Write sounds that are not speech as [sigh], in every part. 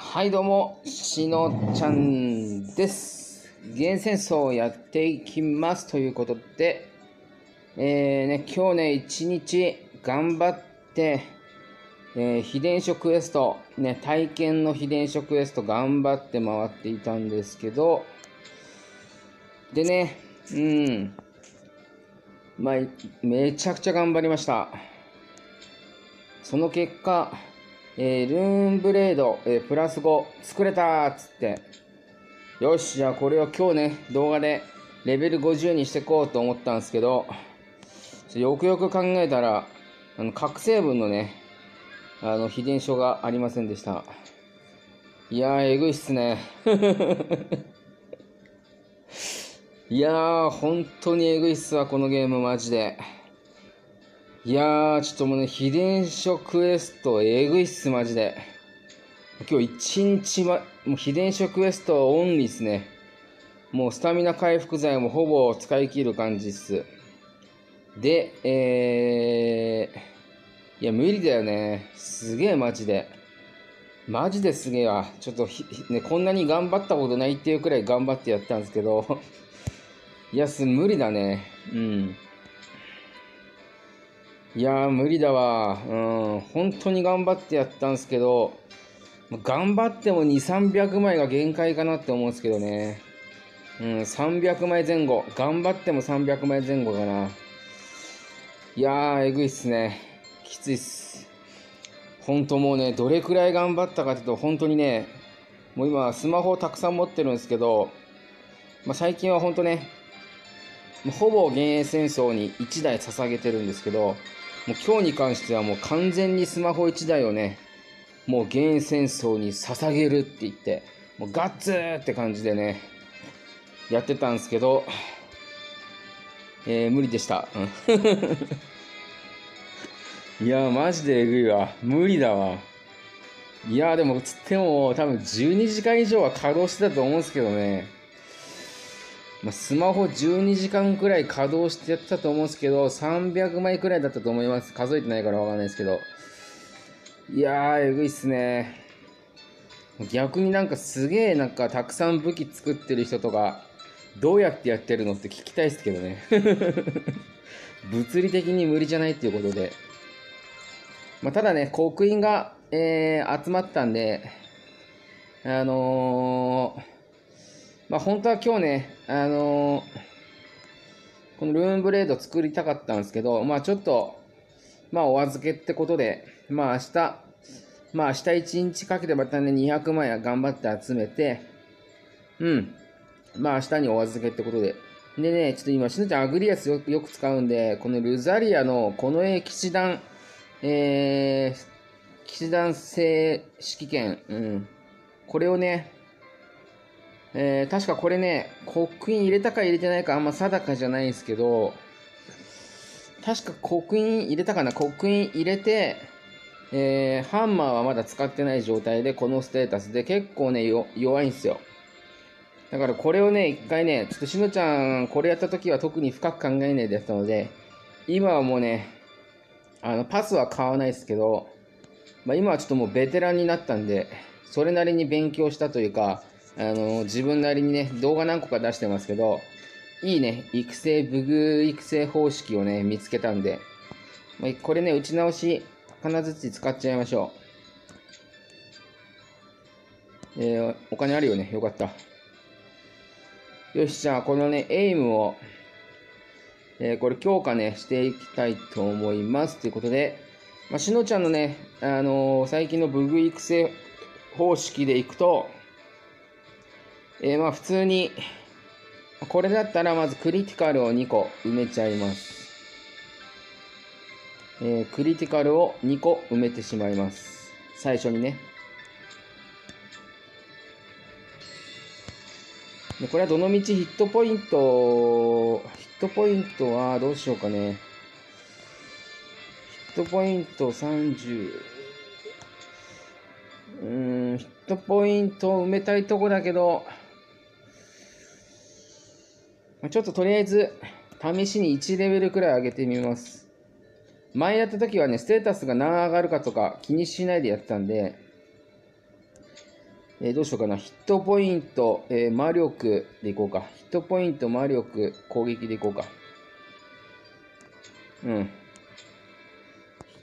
はいどうも、しのちゃんです。原戦争をやっていきますということで、えーね、今日ね、一日頑張って、えー秘伝書クエスト、ね、体験の秘伝書クエスト頑張って回っていたんですけど、でね、うん、まあ、めちゃくちゃ頑張りました。その結果、えールーンブレード、えープラス5作れたっつって、よし、じゃあこれを今日ね、動画でレベル50にしていこうと思ったんですけど、よくよく考えたら、あの、核成分のね、あの、秘伝書がありませんでした。いやー、えぐいっすね。[laughs] いやー、本当にえぐいっすわ、このゲームマジで。いやー、ちょっともうね、秘伝書クエスト、えぐいっす、マジで。今日一日は、もう秘伝書クエストオンリーっすね。もうスタミナ回復剤もほぼ使い切る感じっす。で、えー、いや、無理だよね。すげえ、マジで。マジですげえわ。ちょっと、ね、こんなに頑張ったことないっていうくらい頑張ってやったんですけど、[laughs] いや、す、無理だね。うん。いやー、無理だわ。うん、本当に頑張ってやったんですけど、頑張っても2、300枚が限界かなって思うんですけどね。うん、300枚前後。頑張っても300枚前後かな。いやー、えぐいっすね。きついっす。本当もうね、どれくらい頑張ったかというと、本当にね、もう今、スマホをたくさん持ってるんですけど、まあ、最近は本当ね、ほぼ幻影戦争に1台捧げてるんですけど、もう今日に関してはもう完全にスマホ1台をね、もう幻影戦争に捧げるって言って、もうガッツーって感じでね、やってたんですけど、えー、無理でした。[laughs] いや、マジでえぐいわ。無理だわ。いや、でも、つっても、多分12時間以上は稼働してたと思うんですけどね。まあ、スマホ12時間くらい稼働してやってたと思うんですけど、300枚くらいだったと思います。数えてないからわかんないですけど。いやー、えぐいっすね。逆になんかすげえなんかたくさん武器作ってる人とか、どうやってやってるのって聞きたいですけどね。[laughs] 物理的に無理じゃないっていうことで。まあ、ただね、刻印が、えー集まったんで、あのーまあ、本当は今日ね、あのーこのルーンブレード作りたかったんですけど、まあちょっと、まあお預けってことで、まあ明日、まあ明日一日かけてまたね、200万円頑張って集めて、うん。まあ明日にお預けってことで。でね、ちょっと今、しのちゃんアグリアスよく使うんで、このルザリアのこの近衛騎士団、えー、騎士団製指揮権、うん。これをね、えー確かこれね、刻印入れたか入れてないかあんま定かじゃないんですけど、確か刻印入れたかな刻印入れて、えーハンマーはまだ使ってない状態でこのステータスで結構ね、弱いんですよ。だからこれをね、一回ね、ちょっとしのちゃん、これやった時は特に深く考えないでやったので、今はもうね、あの、パスは買わないですけど、まあ今はちょっともうベテランになったんで、それなりに勉強したというか、あの、自分なりにね、動画何個か出してますけど、いいね、育成、武具育成方式をね、見つけたんで、これね、打ち直し、必ずつ使っちゃいましょう。えーお金あるよね、よかった。よし、じゃあ、このね、エイムを、えーこれ強化ね、していきたいと思います。ということで、まあ、しのちゃんのね、あのー最近の武具育成方式でいくと、えーまあ普通に、これだったらまずクリティカルを2個埋めちゃいます。えークリティカルを2個埋めてしまいます。最初にね。これはどのみちヒットポイント、ヒットポイントはどうしようかね。ヒットポイント30。うん、ヒットポイントを埋めたいとこだけど、ちょっととりあえず、試しに1レベルくらい上げてみます。前やった時はね、ステータスが何上がるかとか気にしないでやってたんで、えー、どうしようかな。ヒットポイント、えー、魔力でいこうか。ヒットポイント、魔力、攻撃でいこうか。うん。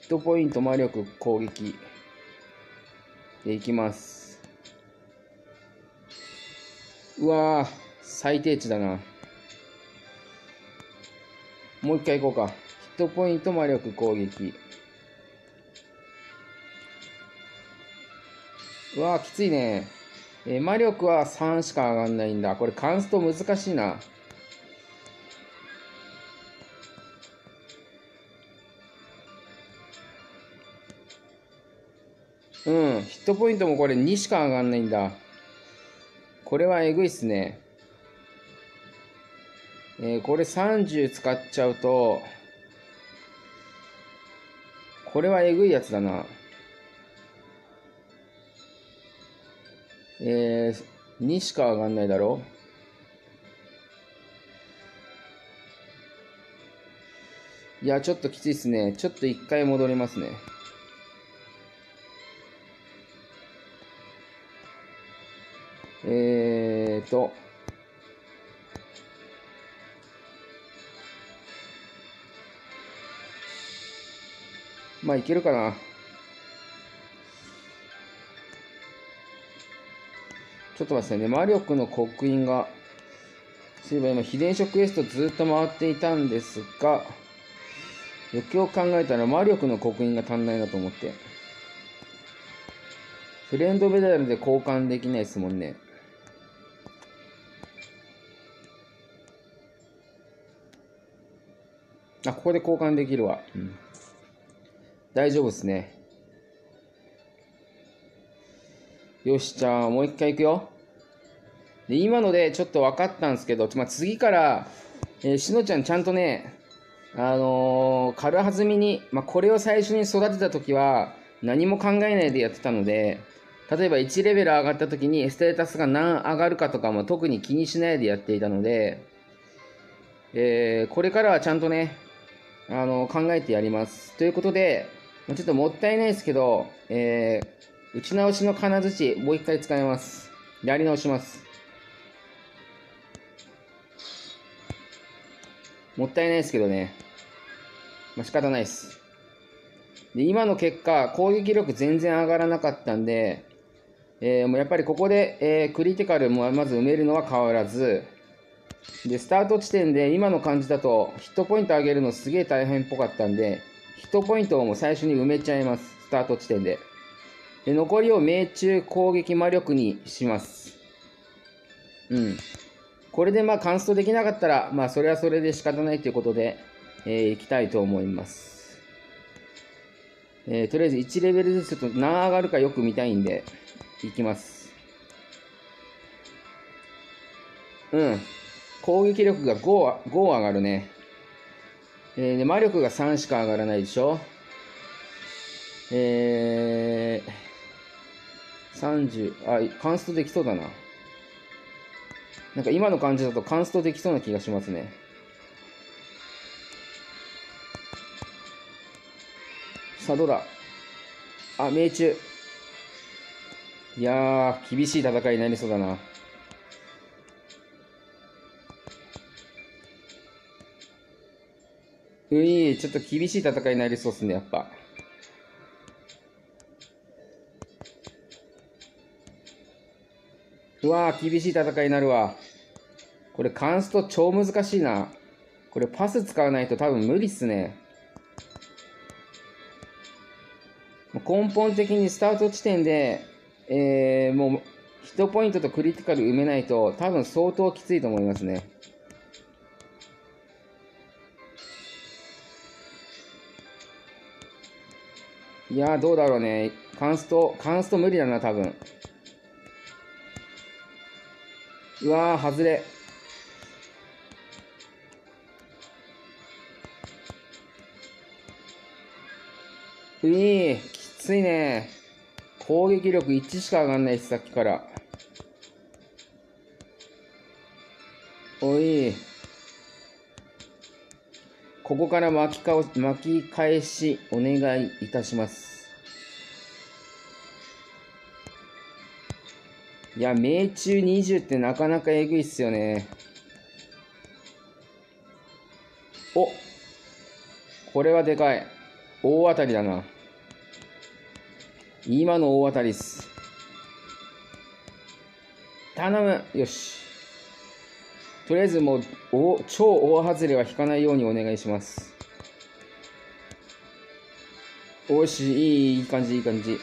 ヒットポイント、魔力、攻撃。でいきます。うわぁ、最低値だな。もう一回いこうか。ヒットポイント、魔力、攻撃。うわぁ、きついね。えー、魔力は3しか上がんないんだ。これ、カンスト難しいな。うん、ヒットポイントもこれ2しか上がんないんだ。これはえぐいっすね。えー、これ30使っちゃうと、これはえぐいやつだな。えー、2しか上がんないだろ？いや、ちょっときついっすね。ちょっと一回戻りますね。えーと、まあいけるかな。ちょっと待ってね、魔力の刻印が、そういえば今、秘伝書クエストずっと回っていたんですが、よくよく考えたら魔力の刻印が足んないなと思って。フレンドメダルで交換できないですもんね。あ、ここで交換できるわ。うん。大丈夫ですね。よし、じゃあもう一回いくよ。で、今のでちょっと分かったんですけど、まあ、次から、えー、しのちゃんちゃんとね、あのー、軽はずみに、まあ、これを最初に育てた時は何も考えないでやってたので、例えば1レベル上がった時にステータスが何上がるかとかも特に気にしないでやっていたので、えー、これからはちゃんとね、あの考えてやります。ということで、ちょっともったいないですけど、えー、打ち直しの金槌、もう一回使います。やり直します。もったいないですけどね。まあ、仕方ないです。で、今の結果、攻撃力全然上がらなかったんで、えー、もうやっぱりここで、えー、クリティカルもまず埋めるのは変わらず、で、スタート地点で今の感じだとヒットポイント上げるのすげえ大変っぽかったんで、ヒットポイントをもう最初に埋めちゃいます。スタート地点で。で残りを命中攻撃魔力にします。うん。これでまあカンストできなかったら、まあそれはそれで仕方ないということで、えー、いきたいと思います。えー、とりあえず1レベルずつちょっと何上がるかよく見たいんで、いきます。うん。攻撃力が 5, 5上がるね。えー、で魔力が3しか上がらないでしょ？えー、30、あ、カンストできそうだな。なんか今の感じだとカンストできそうな気がしますね。さあ、どうだ？あ、命中。いやー、厳しい戦いになりそうだな。ういちょっと厳しい戦いになりそうっすね、やっぱ。うわー、厳しい戦いになるわ。これ、カンスト超難しいな。これ、パス使わないと多分無理っすね。根本的にスタート地点で、えー、もう、ヒットポイントとクリティカル埋めないと、多分相当きついと思いますね。いやどうだろうね。カンスト、カンスト無理だな、多分。うわー、外れ。ういきついね。攻撃力1しか上がんないし、さっきから。おい。ここから巻きか巻き返しお願いいたします。いや、命中20ってなかなかえぐいっすよね。おこれはでかい。大当たりだな。今の大当たりっす。頼むよし。とりあえずもう、お超大外れは引かないようにお願いします。おし、いい、いい感じ、いい感じ。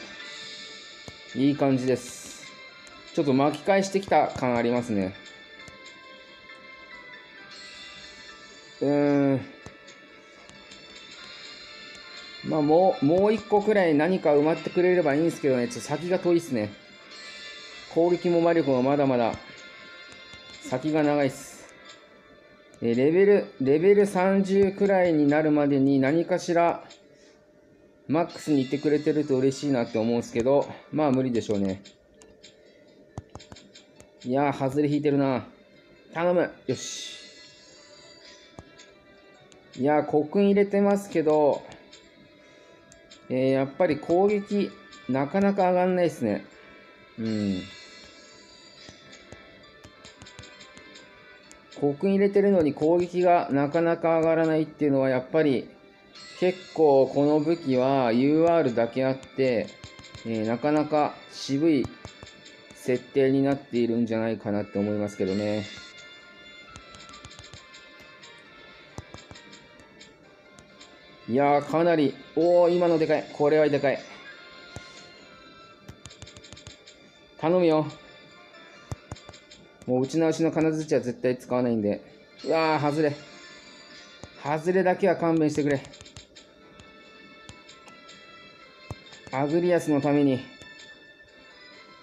いい感じです。ちょっと巻き返してきた感ありますね。うん。まあ、もう、もう一個くらい何か埋まってくれればいいんですけどね、ちょっと先が遠いっすね。攻撃も魔力もまだまだ先が長いっす。レベル、レベル30くらいになるまでに何かしらマックスに行ってくれてると嬉しいなって思うんですけど、まあ無理でしょうね。いやー、外れ引いてるな。頼むよし。いやー、コクン入れてますけど、えー、やっぱり攻撃、なかなか上がんないですね。うん。コクン入れてるのに攻撃がなかなか上がらないっていうのはやっぱり結構この武器は UR だけあって、えー、なかなか渋い設定になっているんじゃないかなって思いますけどね。いやー、かなり、おお、今のでかい。これはでかい。頼むよ。もう打ち直しの金槌は絶対使わないんで。うわー、外れ。外れだけは勘弁してくれ。アグリアスのために。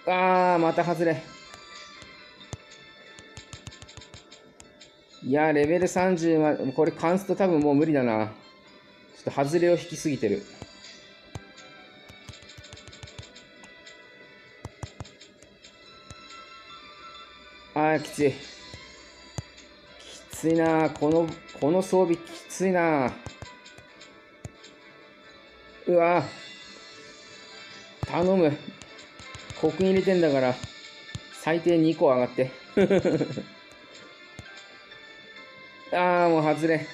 あー、また外れ。いやレベル30は、これカンスト多分もう無理だな。ちょっと外れを引きすぎてる。きつい。きついなこの、この装備きついなうわ頼む。刻印入れてんだから、最低2個上がって。[laughs] ああ、もう外れ。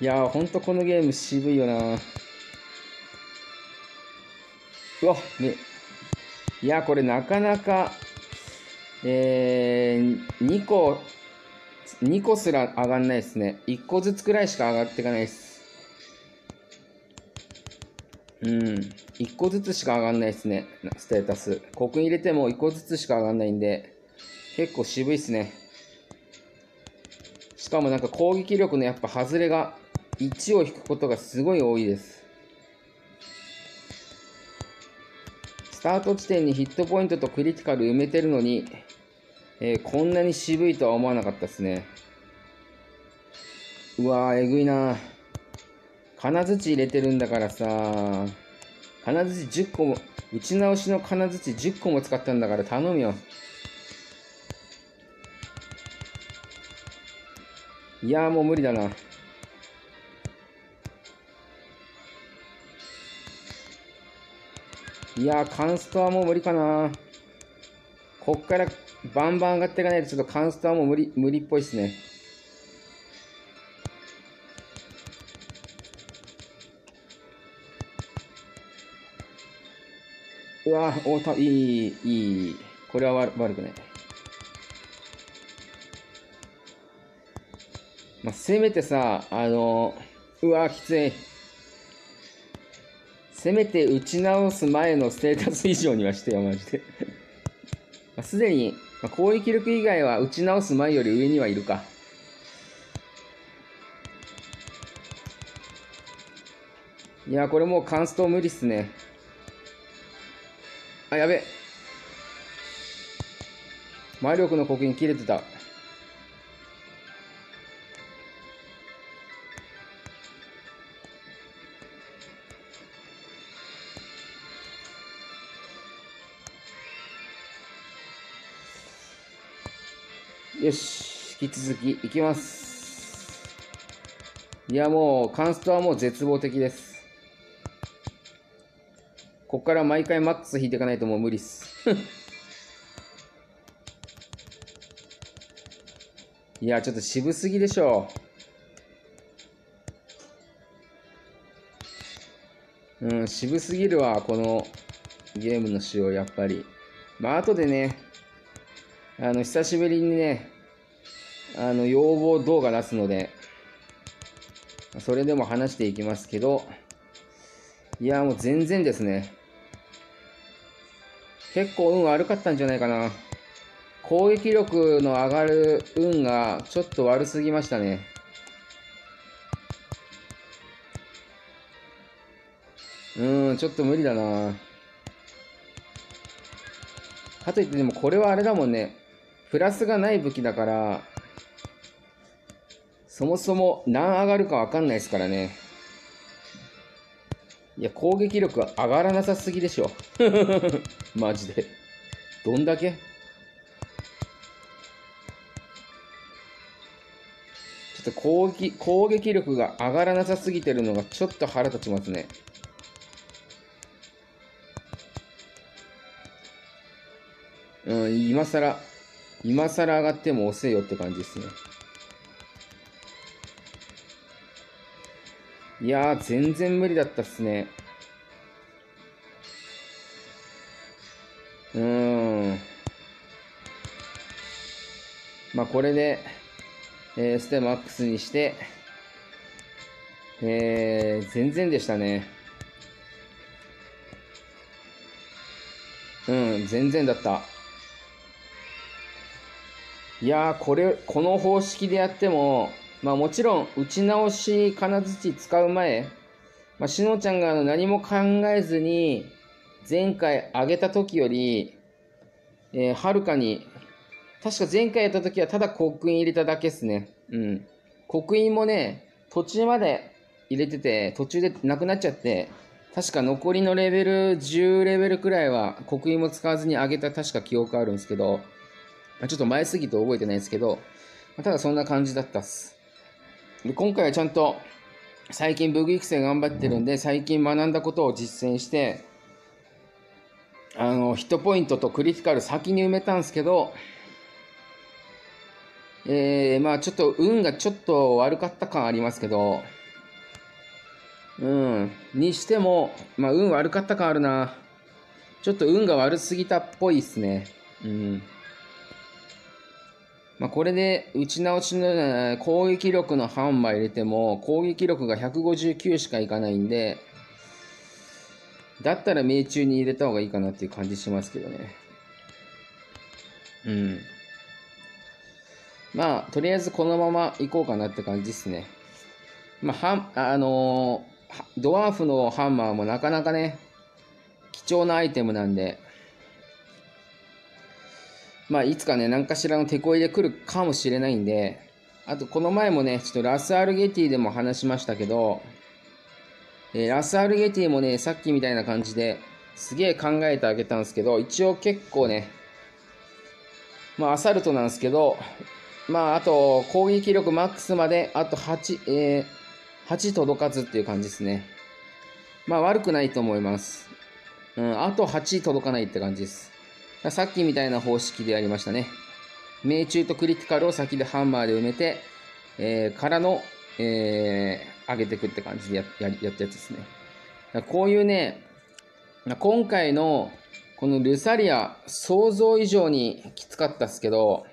いやー、ほんとこのゲーム渋いよなうわ、ね。いや、これなかなか、えー、2個、2個すら上がんないですね。1個ずつくらいしか上がっていかないです。うん。1個ずつしか上がんないですね。ステータス。刻印入れても1個ずつしか上がんないんで、結構渋いっすね。しかもなんか攻撃力のやっぱ外れが1を引くことがすごい多いです。スタート地点にヒットポイントとクリティカル埋めてるのに、えー、こんなに渋いとは思わなかったですね。うわー、えぐいな金槌入れてるんだからさ、金槌10個も、打ち直しの金槌10個も使ったんだから頼むよ。いやーもう無理だな。いやー、カンストはもう無理かな。こっからバンバン上がっていかないと、ちょっとカンストはもう無理、無理っぽいっすね。うわおた、いい、いい。これは悪悪くない。まあ、せめてさ、あの、うわきつい。せめて打ち直す前のステータス以上にはしてよ、マジでまあ、すでに、まあ、攻撃力以外は打ち直す前より上にはいるか。いや、これもうカンスト無理っすね。あ、やべ。魔力の刻印切れてた。よし、引き続きいきます。いや、もう、カンストはもう絶望的です。こっから毎回マックス引いていかないともう無理っす。[laughs] いや、ちょっと渋すぎでしょう。うん、渋すぎるわ、このゲームの仕様、やっぱり。まあ、後でね、あの、久しぶりにね、あの、要望動画出すので、それでも話していきますけど、いや、もう全然ですね。結構運悪かったんじゃないかな。攻撃力の上がる運がちょっと悪すぎましたね。うん、ちょっと無理だな。かといってでもこれはあれだもんね。プラスがない武器だから、そもそも何上がるかわかんないですからね。いや、攻撃力上がらなさすぎでしょ。[laughs] マジで。どんだけ？ちょっと攻撃、攻撃力が上がらなさすぎてるのがちょっと腹立ちますね。うん、今更、今更上がっても遅いよって感じですね。いや、全然無理だったっすね。うーん。まあ、これで、えー、ステマックスにして、えー、全然でしたね。うん、全然だった。いやー、これ、この方式でやっても、まあもちろん、打ち直し金槌使う前、まあ、しのちゃんが何も考えずに、前回上げた時より、えー、はるかに確か前回やった時はただ刻印入れただけっすね。うん。刻印もね、途中まで入れてて、途中でなくなっちゃって、確か残りのレベル10レベルくらいは刻印も使わずに上げた確か記憶あるんですけど、ちょっと前すぎて覚えてないですけど、ただそんな感じだったっす。で今回はちゃんと最近武具育成頑張ってるんで、最近学んだことを実践して、あの、ヒットポイントとクリティカル先に埋めたんですけど、えー、まあちょっと運がちょっと悪かった感ありますけど、うん、にしても、まあ運悪かった感あるな。ちょっと運が悪すぎたっぽいっすね。うん。まあこれで打ち直しの攻撃力のハンマー入れても攻撃力が159しかいかないんで、だったら命中に入れた方がいいかなっていう感じしますけどね。うん。まあ、とりあえずこのまま行こうかなって感じですね。まあ、はあのー、ドワーフのハンマーもなかなかね、貴重なアイテムなんで、まあ、いつかね、何かしらの手こいで来るかもしれないんで、あと、この前もね、ちょっとラスアルゲティでも話しましたけど、えー、ラスアルゲティもね、さっきみたいな感じですげえ考えてあげたんですけど、一応結構ね、まあ、アサルトなんですけど、まあ、あと、攻撃力マックスまで、あと8、えー、8届かずっていう感じですね。まあ、悪くないと思います。うん、あと8届かないって感じです。さっきみたいな方式でやりましたね。命中とクリティカルを先でハンマーで埋めて、えー、からの、えー、上げていくって感じでやややったやつですね。こういうね、今回のこのルサリア、想像以上にきつかったっすけど、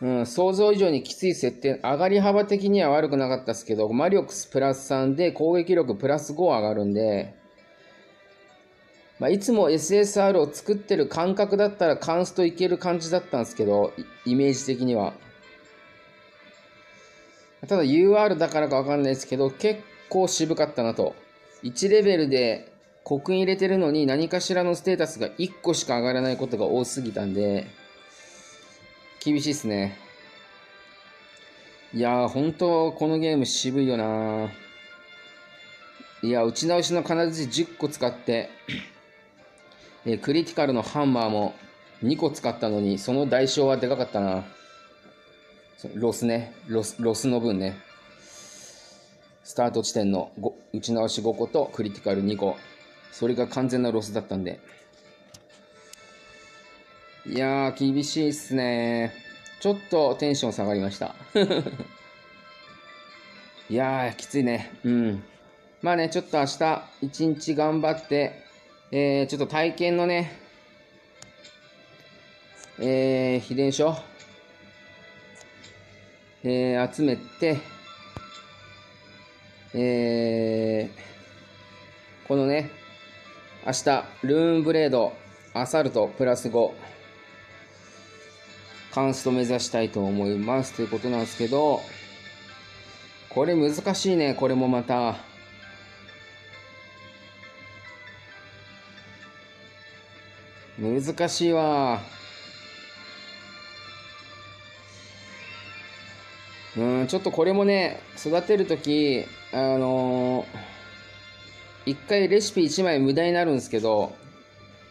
うん、想像以上にきつい設定、上がり幅的には悪くなかったですけど、魔力プラス3で攻撃力プラス5上がるんで、まあ、いつも SSR を作ってる感覚だったらカンストいける感じだったんですけど、イメージ的には。ただ UR だからかわかんないですけど、結構渋かったなと。1レベルで刻印入れてるのに何かしらのステータスが1個しか上がらないことが多すぎたんで、厳しいっすね。いやー、本当このゲーム渋いよないや、打ち直しの金槌10個使って、えクリティカルのハンマーも2個使ったのに、その代償はでかかったな。ロスね。ロス、ロスの分ね。スタート地点の打ち直し5個とクリティカル2個。それが完全なロスだったんで。いやー、厳しいっすね。ちょっとテンション下がりました。[laughs] いやー、きついね。うん。まあね、ちょっと明日、一日頑張って、えー、ちょっと体験のね、えー、秘伝書、えー、集めて、えー、このね、明日、ルーンブレード、アサルトプラス5、カンスト目指したいと思いますということなんですけど、これ難しいね、これもまた。難しいわ。うん、ちょっとこれもね、育てるとき、あのー、一回レシピ1枚無駄になるんですけど、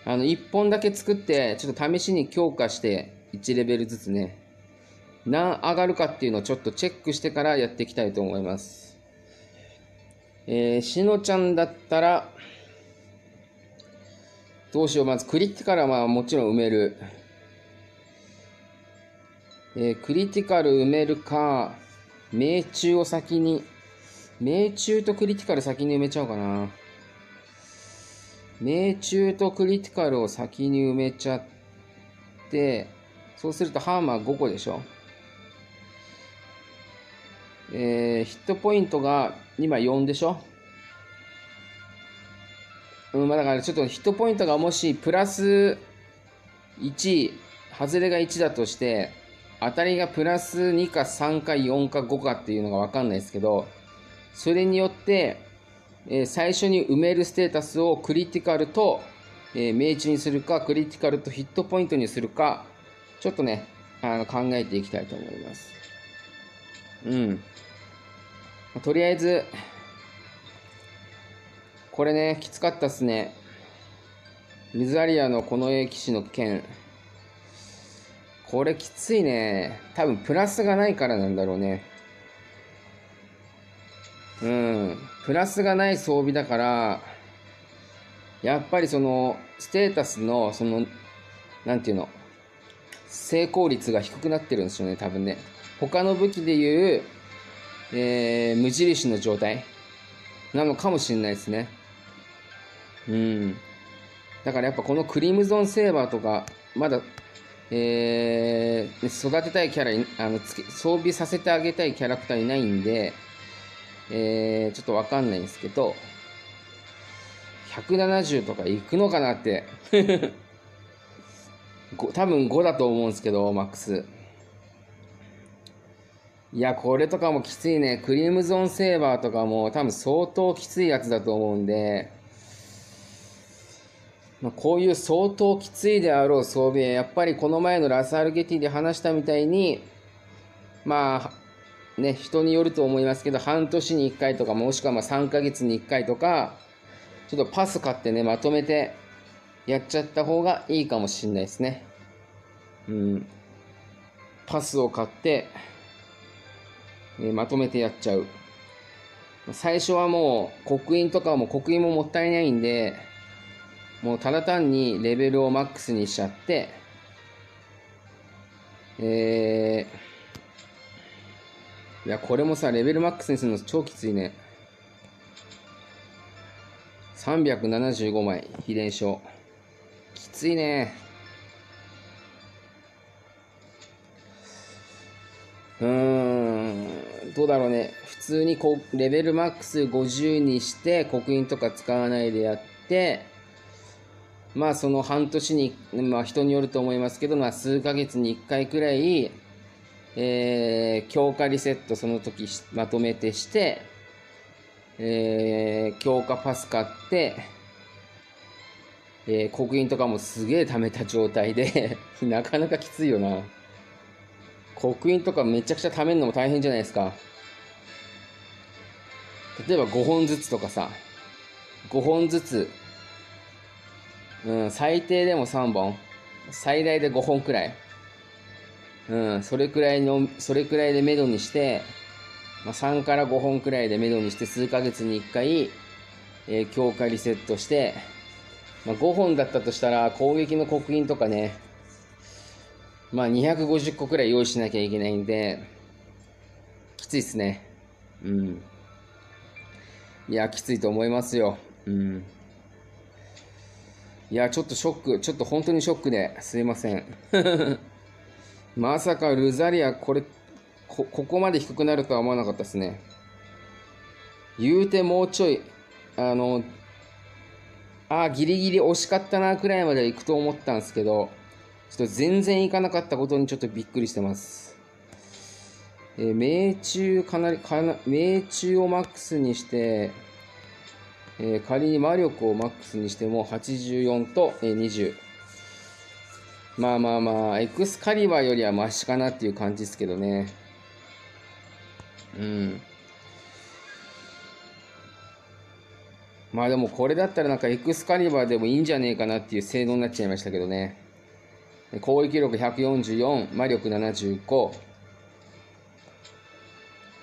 あの、1本だけ作って、ちょっと試しに強化して、1レベルずつね、何上がるかっていうのをちょっとチェックしてからやっていきたいと思います。えー、しのちゃんだったら、どうしよう、まずクリティカルはまあもちろん埋める。えー、クリティカル埋めるか、命中を先に、命中とクリティカル先に埋めちゃおうかな。命中とクリティカルを先に埋めちゃって、そうするとハーマー5個でしょ。えー、ヒットポイントが今4でしょ。うん、まあだからちょっとヒットポイントがもしプラス1、外れが1だとして、当たりがプラス2か3か4か5かっていうのがわかんないですけど、それによって、えー、最初に埋めるステータスをクリティカルと、えー、命中にするか、クリティカルとヒットポイントにするか、ちょっとね、あの考えていきたいと思います。うん。とりあえず、これね、きつかったっすね。リザリアのこの騎士の剣。これきついね。多分プラスがないからなんだろうね。うん。プラスがない装備だから、やっぱりその、ステータスの、その、なんていうの、成功率が低くなってるんですよね、多分ね。他の武器でいう、えー、無印の状態なのかもしれないですね。うん。だからやっぱこのクリムゾンセーバーとか、まだえー、育てたいキャラにあのつけ装備させてあげたいキャラクターいないんで、えー、ちょっとわかんないんですけど170とかいくのかなって。[laughs] 多分5だと思うんですけどマックス。いやこれとかもきついね。クリムゾンセーバーとかも多分相当きついやつだと思うんで。まあ、こういう相当きついであろう装備はやっぱりこの前のラスアルゲティで話したみたいにまあね人によると思いますけど半年に1回とかもしくはま3ヶ月に1回とかちょっとパス買ってねまとめてやっちゃった方がいいかもしれないですね。うん。パスを買って、ね、まとめてやっちゃう。最初はもう刻印とかも刻印ももったいないんでもうただ単にレベルをマックスにしちゃって、えー、いや、これもさ、レベルマックスにするの超きついね。375枚、秘伝書。きついね。うーん、どうだろうね。普通にこレベルマックス50にして、刻印とか使わないでやって、まあその半年に、まあ人によると思いますけど、まあ数ヶ月に1回くらい、えー、強化リセットその時まとめてして、えー、強化パス買って、えー、刻印とかもすげえ貯めた状態で [laughs] なかなかきついよな。刻印とかめちゃくちゃ貯めるのも大変じゃないですか。例えば5本ずつとかさ、5本ずつうん、最低でも3本。最大で5本くらい。うん、それくらいの、それくらいでめどにして、まあ、3から5本くらいでめどにして数ヶ月に1回、えー、強化リセットして、まあ、5本だったとしたら攻撃の刻印とかね、まあ250個くらい用意しなきゃいけないんで、きついっすね。うん。いや、きついと思いますよ。うん。いや、ちょっとショック、ちょっと本当にショックですいません。[laughs] まさかルザリア、これ、こ、ここまで低くなるとは思わなかったですね。言うてもうちょい、あの、あ、ギリギリ惜しかったなくらいまで行くと思ったんですけど、ちょっと全然行かなかったことにちょっとびっくりしてます。えー、命中かなり、かな、命中をマックスにして、えー、仮に魔力をマックスにしても84と、えー、20。まあまあまあ、エクスカリバーよりはマシかなっていう感じですけどね。うん。まあでもこれだったらなんかエクスカリバーでもいいんじゃねえかなっていう性能になっちゃいましたけどね。攻撃力144、魔力75。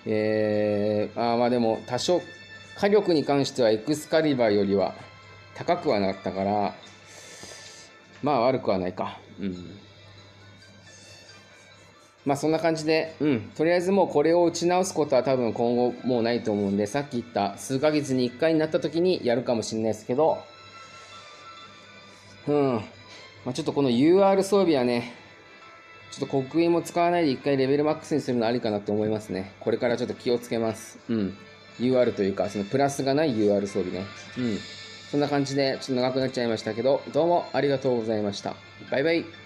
えー、あまあでも多少火力に関してはエクスカリバーよりは高くはなったから、まあ悪くはないか。うん。まあそんな感じで、うん、とりあえずもうこれを打ち直すことは多分今後もうないと思うんで、さっき言った数ヶ月に1回になった時にやるかもしれないですけど、うん、まあ、ちょっとこの UR 装備はね、ちょっと刻印も使わないで1回レベルマックスにするのありかなと思いますね。これからちょっと気をつけます。うん。UR というか、そのプラスがない UR 装備ね。うん。そんな感じで、ちょっと長くなっちゃいましたけど、どうもありがとうございました。バイバイ。